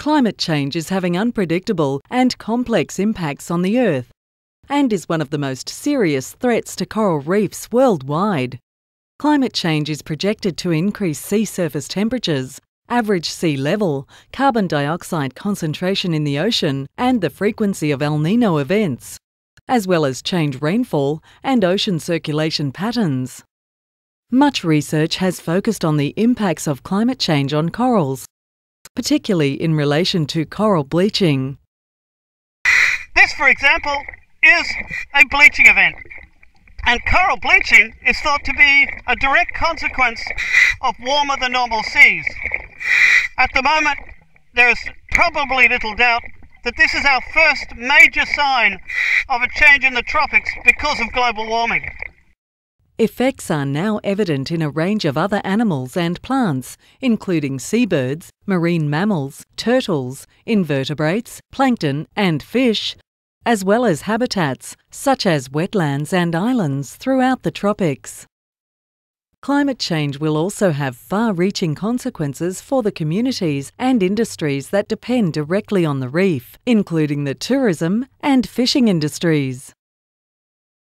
Climate change is having unpredictable and complex impacts on the Earth and is one of the most serious threats to coral reefs worldwide. Climate change is projected to increase sea surface temperatures, average sea level, carbon dioxide concentration in the ocean, and the frequency of El Nino events, as well as change rainfall and ocean circulation patterns. Much research has focused on the impacts of climate change on corals, particularly in relation to coral bleaching. This, for example, is a bleaching event. And coral bleaching is thought to be a direct consequence of warmer than normal seas. At the moment, there is probably little doubt that this is our first major sign of a change in the tropics because of global warming. Effects are now evident in a range of other animals and plants, including seabirds, marine mammals, turtles, invertebrates, plankton, and fish, as well as habitats such as wetlands and islands throughout the tropics. Climate change will also have far reaching consequences for the communities and industries that depend directly on the reef, including the tourism and fishing industries.